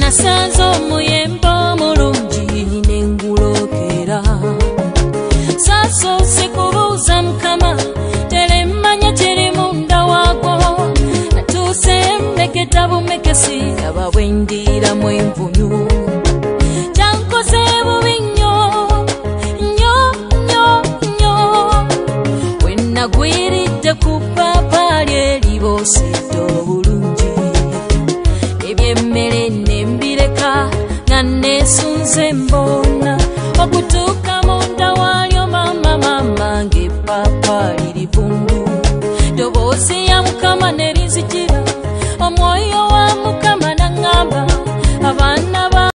nasanze omuyembo tabumekesi aba bwendiira mu envunyu kyankoze bubi nnyo nnyo nnyo nnyo wenagwiridde ku ppaapaali eribosidde obulungi ebyemmere nembireka nga nneesunze mboona okutuuka